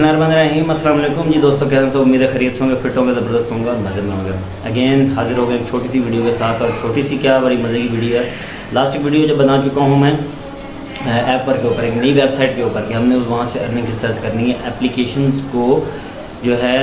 बसमीम अल्लाम जी दोस्तों, कैसे उम्मीद है खरीद होंगे, फिट होंगे, ज़बरदस्त होंगे और मज़े में होंगे। अगेन हाजिर हो गए एक छोटी सी वीडियो के साथ और छोटी सी क्या बड़ी मज़े की वीडियो है। लास्ट वीडियो जब बना चुका हूँ मैं ऐप पर के ऊपर, एक नई वेबसाइट के ऊपर कि हमने वहाँ से अर्निंग किस तरह से करनी है एप्लीकेशंस को जो है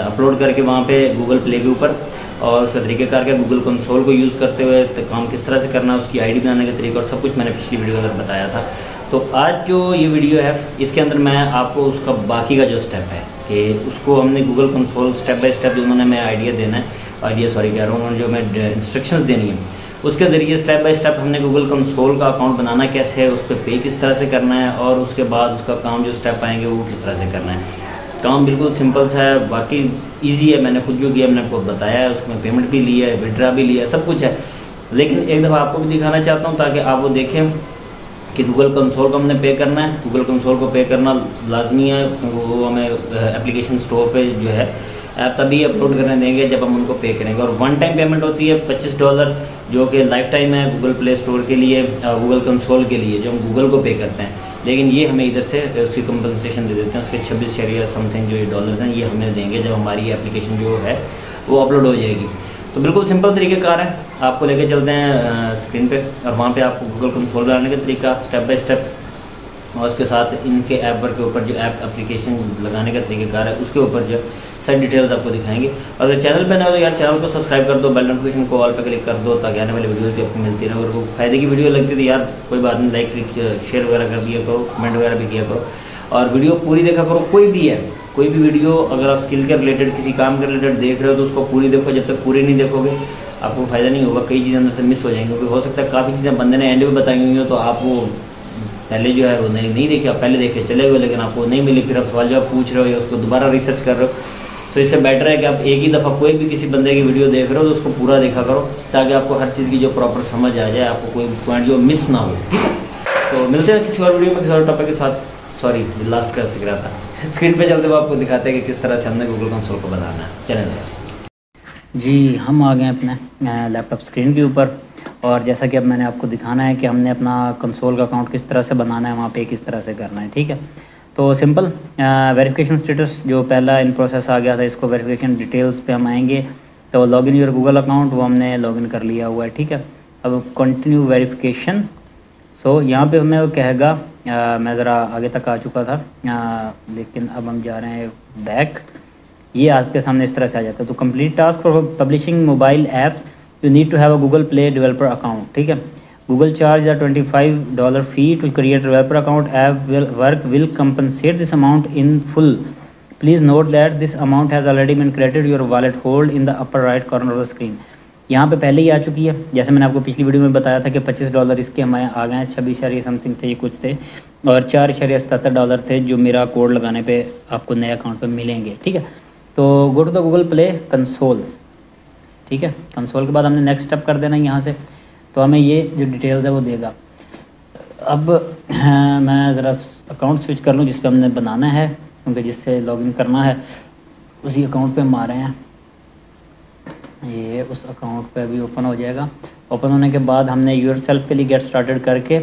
अपलोड करके वहाँ पर गूगल प्ले के ऊपर और उसका तरीक़ेकार क्या गूगल कंसोल को यूज़ करते हुए तो काम किस तरह से करना है, उसकी आईडी बनाने का तरीका और सब कुछ मैंने पिछली वीडियो के अंदर बताया था। तो आज जो ये वीडियो है, इसके अंदर मैं आपको उसका बाकी का जो स्टेप है, कि उसको हमने Google console step by step जो मैं आइडिया देना है आइडिया सॉरी कह रहा हूँ उन्होंने जो मैं इंस्ट्रक्शंस देनी है, उसके ज़रिए स्टेप बाय स्टेप हमने गूगल कंसोल का अकाउंट बनाना कैसे है उस पर पे किस तरह से करना है, और उसके बाद उसका काम जो स्टेप आएँगे वो किस तरह से करना है। काम बिल्कुल सिंपल सा है, बाकी ईजी है, मैंने खुद जो किया, मैंने आपको बताया है, उसमें पेमेंट भी लिया है विड्रा भी लिया है, सब कुछ है। लेकिन एक दफ़ा आपको भी दिखाना चाहता हूँ, ताकि आप वो देखें कि गूगल कंसोल को हमने पे करना है। गूगल कंसोल को पे करना लाजमी है। वो हमें एप्लीकेशन स्टोर पे जो है ऐप तभी अपलोड करने देंगे जब हम उनको पे करेंगे। और वन टाइम पेमेंट होती है पच्चीस डॉलर जो कि लाइफ टाइम है गूगल प्ले स्टोर के लिए गूगल कंसोल के लिए, जो हम गूगल को पे करते हैं। लेकिन ये हमें इधर से उसकी कंपनसेशन दे देते हैं। उसके छब्बीस शरिया समथिंग जो ये डॉलर्स हैं, ये हमें देंगे जब हमारी एप्लीकेशन जो है, वो अपलोड हो जाएगी। तो बिल्कुल सिंपल तरीके कार है। आपको लेके चलते हैं स्क्रीन पे और वहाँ पे आपको गूगल कंसोल बनाने का तरीका स्टेप बाय स्टेप और उसके साथ इनके ऐप पर के ऊपर जो ऐप एप्लीकेशन लगाने का तरीक़ेकार है, उसके ऊपर जो सारी डिटेल्स आपको दिखाएँगे। और अगर चैनल पर ना हो तो यार चैनल को सब्सक्राइब कर दो बेल नोटिफिकेशन को ऑल पर क्लिक कर दो, ताकि आने वाली वीडियोज़ भी आपको मिलती रहे। अगर फ़ायदे की वीडियो लगती तो यार कोई बात नहीं लाइक क्लिक शेयर वगैरह कर दिया करो कमेंट वगैरह भी किया करो। और वीडियो पूरी देखा करो, कोई भी है कोई भी वीडियो अगर आप स्किल के रिलेटेड किसी काम के रिलेटेड देख रहे हो तो उसको पूरी देखो, जब तक पूरी नहीं देखोगे, आपको फ़ायदा नहीं होगा, कई चीज़ें अंदर से मिस हो जाएँगी, क्योंकि हो सकता है काफ़ी चीज़ें बंदे ने एंड में बताई हुई हो तो आप वो पहले जो है वो नहीं नहीं देखी, आप पहले देखे चले गए लेकिन आपको नहीं मिली, फिर आप सवाल जवाब पूछ रहे हो या उसको दोबारा रिसर्च कर रहे हो। तो इससे बेटर है कि आप एक ही दफ़ा कोई भी किसी बंदे की वीडियो देख रहे हो तो उसको पूरा देखा करो, ताकि आपको हर चीज़ की जो प्रॉपर समझ आ जाए, आपको कोई पॉइंट जो मिस ना हो, ठीक है? तो मिलते हैं किसी और वीडियो में, किसी और टॉपिक के साथ। सॉरी लास्ट का फ़िक्र था। स्क्रीन पे चलते हुए आपको दिखाते हैं कि किस तरह से हमने गूगल कंसोल को बनाना है चलें जी, हम आ गए अपने लैपटॉप स्क्रीन के ऊपर। और जैसा कि अब मैंने आपको दिखाना है कि हमने अपना कंसोल का अकाउंट किस तरह से बनाना है, वहाँ पे किस तरह से करना है, ठीक है? तो सिंपल वेरिफिकेशन स्टेटस जो पहला इन प्रोसेस आ गया था, इसको वेरिफिकेशन डिटेल्स पे हम आएँगे। तो लॉगिन योर गूगल अकाउंट वो हमने लॉगिन कर लिया हुआ है, ठीक है? अब कंटिन्यू वेरिफिकेशन सो so, यहाँ पे हमें वो कहेगा आ, मैं ज़रा आगे तक आ चुका था आ, लेकिन अब हम जा रहे हैं बैक ये आपके सामने इस तरह से आ जाता है। तो complete task for publishing mobile apps you need to have a Google Play developer account ठीक है? Google charge the twenty five dollar fee to create developer account app will work will compensate this amount in full please note that this amount has already been credit your wallet hold in the upper right corner of the screen यहाँ पे पहले ही आ चुकी है। जैसे मैंने आपको पिछली video में बताया था कि पच्चीस डॉलर इसके हमारे आ गए हैं, छब्बीस शरिया समथिंग थे, ये कुछ थे। और चार शरिया सतर डॉलर थे जो मेरा कोड लगाने पे आपको नए अकाउंट पे मिलेंगे, ठीक है? तो go to the Google Play console ठीक है? कंसोल के बाद हमने नेक्स्ट स्टेप कर देना यहाँ से। तो हमें ये जो डिटेल्स है वो देगा। अब, मैं ज़रा अकाउंट स्विच कर लूँ जिस पर हमने बनाना है, क्योंकि जिससे लॉगिन करना है, उसी अकाउंट पे हम आ रहे हैं। ये उस अकाउंट पे अभी ओपन हो जाएगा। ओपन होने के बाद हमने यूर सेल्फ के लिए गेट स्टार्टेड करके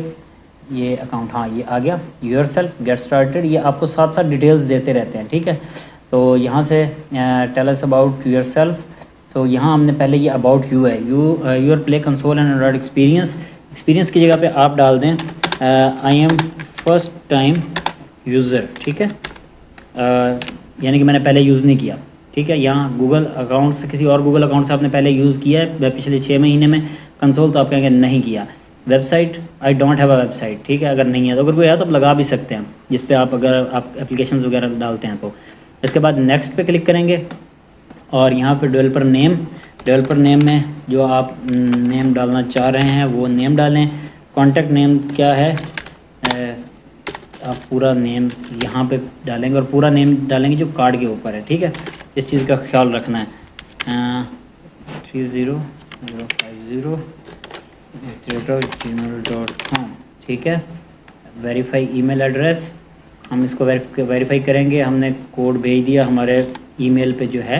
ये अकाउंट हाँ ये आ गया। यूर सेल्फ गेट स्टार्टेड ये आपको साथ साथ डिटेल्स देते रहते हैं ठीक है? तो यहाँ से tell us about yourself so यहाँ हमने पहले ये अबाउट यू है। You your Play console and Android experience experience की जगह पे आप डाल दें I am first time user ठीक है? uh, यानी कि मैंने पहले यूज़ नहीं किया। ठीक है, यहाँ गूगल अकाउंट से किसी और गूगल अकाउंट से आपने पहले यूज़ किया है पिछले छः महीने में कंसोल तो आप कहेंगे नहीं किया। Website I don't have a website ठीक है, अगर नहीं है तो अगर कोई है तो आप लगा भी सकते हैं, जिस पे आप अगर आप एप्लीकेशन वगैरह डालते हैं तो। इसके बाद नेक्स्ट पे क्लिक करेंगे, और यहाँ पे डेवलपर नेम डेवलपर नेम में जो आप नेम डालना चाह रहे हैं, वो नेम डालें। कॉन्टैक्ट नेम क्या है? आप पूरा नेम यहाँ पे डालेंगे और पूरा नेम डालेंगे जो कार्ड के ऊपर है, ठीक है? इस चीज़ का ख्याल रखना है। Three zero zero five zero Gmail dot com ठीक है? वेरीफाई ईमेल एड्रेस हम इसको वेरीफाई करेंगे। हमने कोड भेज दिया, हमारे ईमेल पे जो है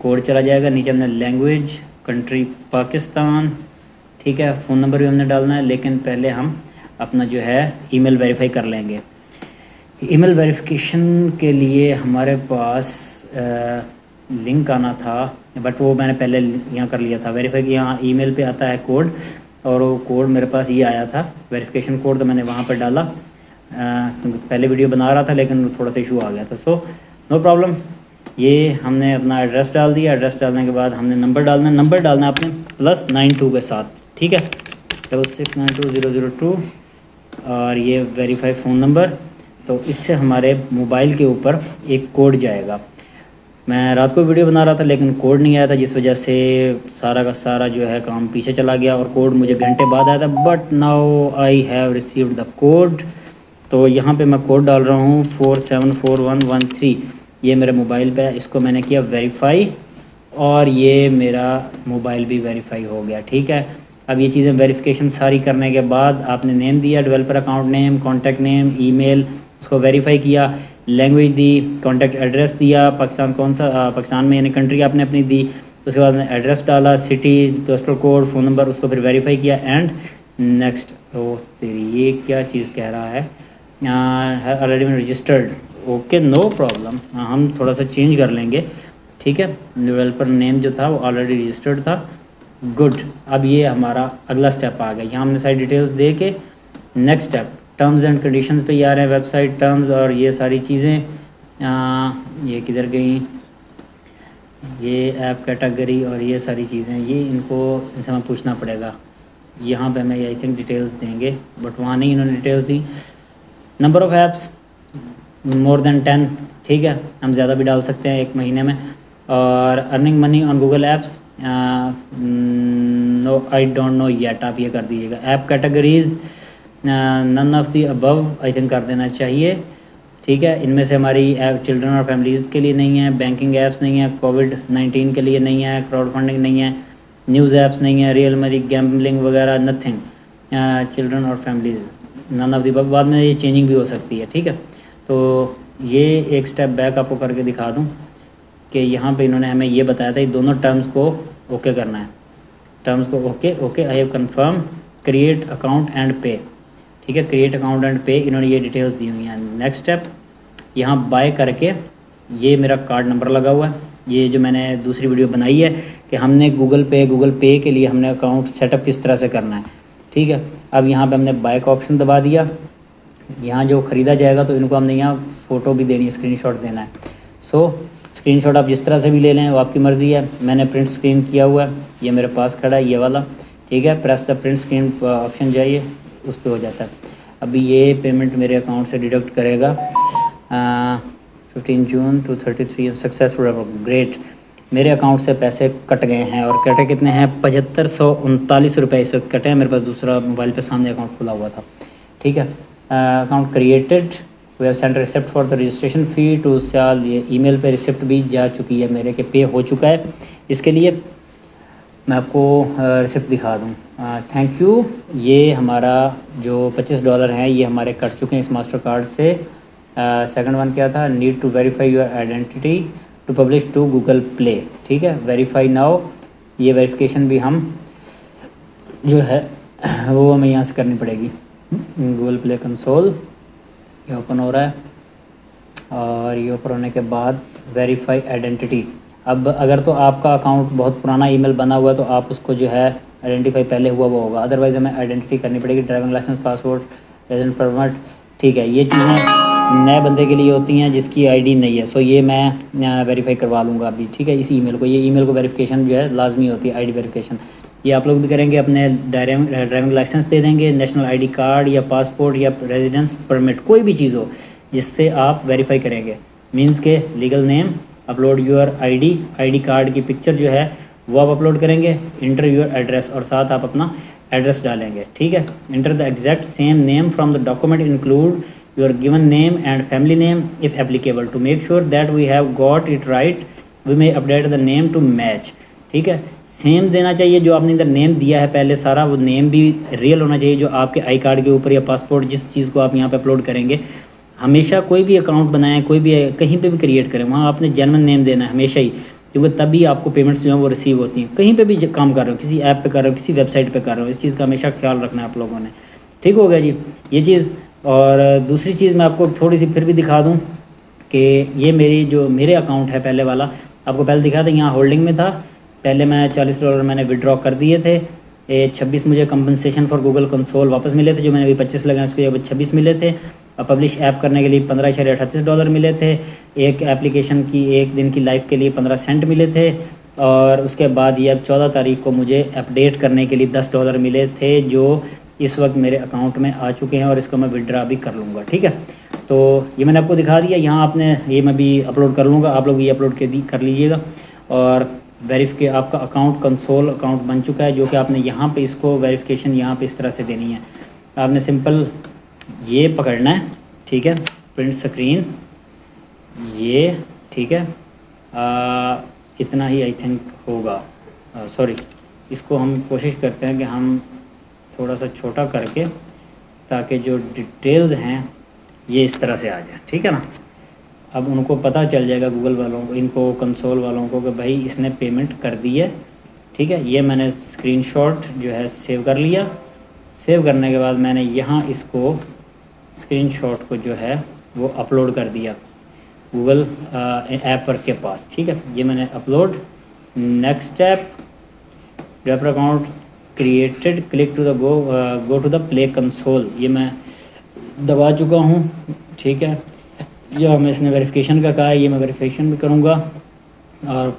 कोड चला जाएगा। नीचे हमने लैंग्वेज कंट्री पाकिस्तान, ठीक है? फ़ोन नंबर भी हमने डालना है, लेकिन पहले हम अपना जो है ईमेल वेरीफाई कर लेंगे। ईमेल वेरिफिकेशन के लिए हमारे पास लिंक आना था बट वो मैंने पहले यहाँ कर लिया था। वेरीफाई कि यहाँ ईमेल पे आता है कोड और वो कोड मेरे पास ये आया था। वेरिफिकेशन कोड तो मैंने वहाँ पर डाला। क्योंकि पहले वीडियो बना रहा था, लेकिन थोड़ा सा इशू आ गया था। सो नो प्रॉब्लम ये हमने अपना एड्रेस डाल दिया। एड्रेस डालने के बाद हमने नंबर डालना। नंबर डालना अपने प्लस नाइन टू के साथ। ठीक है? Double six nine two zero zero two और ये वेरीफाई फ़ोन नंबर तो इससे हमारे मोबाइल के ऊपर एक कोड जाएगा। मैं रात को वीडियो बना रहा था, लेकिन कोड नहीं आया था, जिस वजह से सारा का सारा जो है काम पीछे चला गया और कोड मुझे घंटे बाद आया था। But now I have received the code तो यहाँ पे मैं कोड डाल रहा हूँ four seven four one one three ये मेरे मोबाइल पे इसको मैंने किया वेरीफाई और ये मेरा मोबाइल भी वेरीफाई हो गया, ठीक है? अब ये चीज़ें वेरिफिकेशन सारी करने के बाद आपने नेम दिया developer account name contact name email उसको वेरीफाई किया। लैंग्वेज दी कॉन्टैक्ट एड्रेस दिया पाकिस्तान कौन सा पाकिस्तान में यानी कंट्री आपने अपनी दी उसके बाद एड्रेस डाला city postal code phone number उसको फिर वेरीफाई किया एंड नेक्स्ट ओ तेरी ये क्या चीज़ कह रहा है ऑलरेडी मैंने रजिस्टर्ड ओके नो प्रॉब्लम हम थोड़ा सा चेंज कर लेंगे ठीक है डेवलपर नेम जो था वो ऑलरेडी रजिस्टर्ड था गुड अब ये हमारा अगला स्टेप आ गया यहाँ हमने सारी डिटेल्स दे के next step terms and conditions पे ही आ रहे हैं वेबसाइट टर्म्स और ये सारी चीज़ें। ये किधर गई? ये ऐप कैटेगरी और ये सारी चीज़ें, ये इनको, इनसे हमें पूछना पड़ेगा। यहाँ पे हमें आई थिंक डिटेल्स देंगे बट वहाँ नहीं इन्होंने details the. Number of apps more than ten ठीक है? हम ज़्यादा भी डाल सकते हैं एक महीने में। और earning money on Google apps no I don't know yet आप ये कर दीजिएगा। App categories none of the above I think कर देना चाहिए। ठीक है? इनमें से हमारी ऐप चिल्ड्रन और फैमिलीज़ के लिए नहीं है बैंकिंग ऐप्स नहीं है कोविड नाइन्टीन के लिए नहीं है क्राउड फंडिंग नहीं है न्यूज़ ऐप्स नहीं है रियल मनी गैम्बलिंग वगैरह नथिंग चिल्ड्रन और फैमिलीज़ नन ऑफ़ दी बाद में ये चेंजिंग भी हो सकती है, ठीक है? तो ये एक स्टेप बैक आपको करके दिखा दूँ कि यहाँ पे इन्होंने हमें ये बताया था, ये दोनों टर्म्स को ओके करना है। टर्म्स को okay okay I have confirm create account and pay ठीक है क्रिएट अकाउंट एंड पे इन्होंने ये डिटेल्स दी हुई हैं। नेक्स्ट स्टेप यहाँ बाय करके ये मेरा कार्ड नंबर लगा हुआ है। ये जो मैंने दूसरी वीडियो बनाई है कि हमने गूगल पे गूगल पे के लिए हमने अकाउंट सेटअप किस तरह से करना है। ठीक है, अब यहाँ पे हमने बाय का ऑप्शन दबा दिया। यहाँ जो ख़रीदा जाएगा तो इनको हमने यहाँ फ़ोटो भी देनी है स्क्रीन देना है। सो स्क्रीन आप जिस तरह से भी ले लें, वो आपकी मर्ज़ी है। मैंने प्रिंट स्क्रीन किया हुआ है, ये मेरे पास खड़ा है, ये वाला। ठीक है press the print screen option जाइए। उस पर हो जाता है। अभी ये पेमेंट मेरे अकाउंट से डिडक्ट करेगा। Fifteen June two thirty three successful great मेरे अकाउंट से पैसे कट गए हैं और कटे कितने हैं? पचहत्तर सौ उनतालीस रुपये इस वक्त कटे हैं। मेरे पास दूसरा मोबाइल पे सामने अकाउंट खुला हुआ था। ठीक है? Account created we have send receipt for the registration fee to साल ये ईमेल पे रिसिप्ट भी जा चुकी है। मेरे के पे हो चुका है। इसके लिए मैं आपको रिसिप्ट दिखा दूँ। थैंक यू ये हमारा जो 25 डॉलर हैं, ये हमारे कट चुके हैं इस मास्टर कार्ड से सेकंड वन क्या था? Need to verify your identity to publish to Google Play ठीक है? वेरीफाई नाउ ये वेरिफिकेशन भी हम जो है, वो हमें यहाँ से करनी पड़ेगी। गूगल प्ले कंसोल ये ओपन हो रहा है। और ये ओपन होने के बाद वेरीफाई आइडेंटिटी अब अगर तो आपका अकाउंट बहुत पुराना ईमेल बना हुआ है तो आप उसको जो है आइडेंटिफाई पहले हुआ वो होगा। अदरवाइज़ हमें आइडेंटिटी करनी पड़ेगी driving licence passport resident permit ठीक है, ये चीज़ें नए बंदे के लिए होती हैं जिसकी आईडी नहीं है। सो ये मैं वेरीफाई करवा लूँगा अभी। ठीक है, इस ईमेल को। ये ईमेल को वेरिफिकेशन जो है लाजमी होती है आईडी वेरिफिकेशन ये आप लोग भी करेंगे, अपने ड्राइविंग लाइसेंस दे देंगे नेशनल आईडी कार्ड या पासपोर्ट या रेजिडेंस परमिट कोई भी चीज़ हो, जिससे आप वेरीफाई करेंगे। मीन्स के legal name upload your ID ID card की पिक्चर जो है वो आप अपलोड करेंगे इंटर योर एड्रेस और साथ आप अपना एड्रेस डालेंगे, ठीक है? Enter the exact same name from the document include your given name and family name if applicable to make sure that we have got it right we may update the name to match ठीक है? Same देना चाहिए जो आपने इधर name दिया है पहले सारा, वो नेम भी रियल होना चाहिए जो आपके आई कार्ड के ऊपर या पासपोर्ट जिस चीज़ को आप यहाँ पे अपलोड करेंगे। हमेशा कोई भी अकाउंट बनाएँ, कोई भी कहीं पे भी क्रिएट करें, वहाँ आपने जन्मन नेम देना है, हमेशा ही। क्योंकि तभी आपको पेमेंट्स जो हैं वो रिसीव होती हैं। कहीं पे भी काम कर रहे हो, किसी ऐप पे कर रहे हो, किसी वेबसाइट पे कर रहे हो, इस चीज़ का हमेशा ख्याल रखना है आप लोगों ने। ठीक हो गया जी? ये चीज़, और दूसरी चीज़ मैं आपको थोड़ी सी फिर भी दिखा दूँ कि ये मेरी जो, मेरे अकाउंट है पहले वाला, आपको पहले दिखा था, यहाँ होल्डिंग में था। पहले मैं चालीस डॉलर मैंने विड्रॉ कर दिए थे। ये छब्बीस मुझे कंपनसेशन फॉर गूगल कंसोल वापस मिले थे, जो मैंने अभी पच्चीस लगाए, उसके अब छब्बीस मिले थे। पब्लिश ऐप करने के लिए पंद्रह शहर अठतीस डॉलर मिले थे। एक एप्लीकेशन की एक दिन की लाइफ के लिए पंद्रह सेंट मिले थे। और उसके बाद ये अब चौदह तारीख को मुझे अपडेट करने के लिए दस डॉलर मिले थे, जो इस वक्त मेरे अकाउंट में आ चुके हैं और इसको मैं विड्रा भी कर लूँगा, ठीक है? तो ये मैंने आपको दिखा दिया। यहाँ आपने ये मैं भी अपलोड कर लूँगा। आप लोग ये अपलोड कर लीजिएगा। और वेरीफिके आपका अकाउंट कंसोल अकाउंट बन चुका है, जो कि आपने यहाँ पे इसको वेरिफिकेशन यहाँ पे इस तरह से देनी है। आपने सिंपल ये पकड़ना है ठीक है? प्रिंट स्क्रीन ये ठीक है? आ, इतना ही आई थिंक होगा। सॉरी इसको हम कोशिश करते हैं कि हम थोड़ा सा छोटा करके ताकि जो डिटेल्स हैं ये इस तरह से आ जाए ठीक है ना? अब उनको पता चल जाएगा गूगल वालों को इनको कंसोल वालों को कि भाई इसने पेमेंट कर दी है ठीक है? ये मैंने स्क्रीनशॉट जो है सेव कर लिया। सेव करने के बाद मैंने यहाँ इसको स्क्रीनशॉट को जो है वो अपलोड कर दिया गूगल ऐप पर के पास, ठीक है? ये मैंने upload. Next step developer account created, click to the go go to the Play console. ये मैं दबा चुका हूँ, ठीक है? या हमें इसने वेरिफिकेशन का कहा है, ये मैं वेरिफिकेशन भी करूँगा। और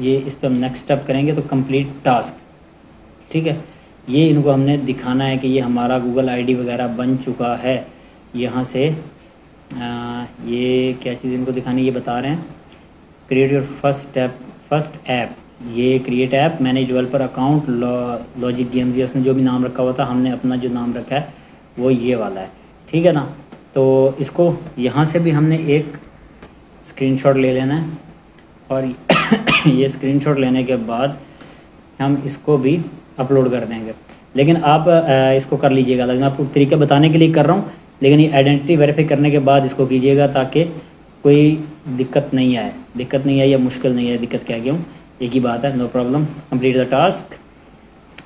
ये इस पर हम नेक्स्ट स्टेप करेंगे तो कंप्लीट टास्क ठीक है? ये इनको हमने दिखाना है कि ये हमारा गूगल आईडी वगैरह बन चुका है। यहाँ से आ, ये क्या चीज़ इनको दिखानी ये बता रहे हैं। Create your first step first app ये क्रिएट ऐप मैंने डेवलपर अकाउंट लॉजिक गेम्स या उसने जो भी नाम रखा हुआ था हमने अपना जो नाम रखा है वो ये वाला है। ठीक है ना? तो इसको यहाँ से भी हमने एक स्क्रीनशॉट ले लेना है। और ये स्क्रीनशॉट लेने के बाद हम इसको भी अपलोड कर देंगे। लेकिन आप इसको कर लीजिएगा। मैं आपको तरीका बताने के लिए कर रहा हूँ। लेकिन ये आइडेंटिटी वेरीफाई करने के बाद इसको कीजिएगा ताकि कोई दिक्कत नहीं आए। दिक्कत नहीं आए या मुश्किल नहीं आए दिक्कत क्या क्यों? एक ही बात है no problem complete the task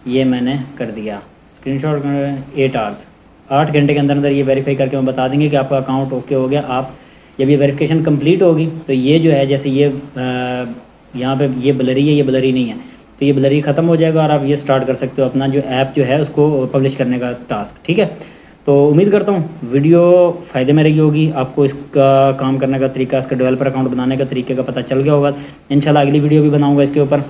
ये मैंने कर दिया। स्क्रीनशॉट एट आवर्स आठ घंटे के अंदर अंदर ये वेरीफाई करके हम बता देंगे कि आपका अकाउंट ओके हो गया। आप, जब ये वेरिफिकेशन कंप्लीट होगी तो ये जो है, जैसे ये यहाँ पे ये ब्लरी है, ये ब्लरी नहीं है। तो ये ब्लरी ख़त्म हो जाएगा और आप ये स्टार्ट कर सकते हो अपना जो ऐप जो है, उसको पब्लिश करने का टास्क ठीक है? तो उम्मीद करता हूँ वीडियो फ़ायदे में रही होगी, आपको इसका काम करने का तरीका, इसका डेवलपर अकाउंट बनाने का तरीके का पता चल गया होगा। इंशाल्लाह अगली वीडियो भी बनाऊँगा इसके ऊपर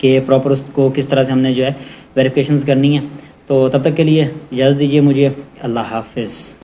कि प्रॉपर उसको किस तरह से हमने जो है वेरिफिकेशन करनी है। तो तब तक के लिए इजाज़त दीजिए मुझे। अल्लाह हाफिज़।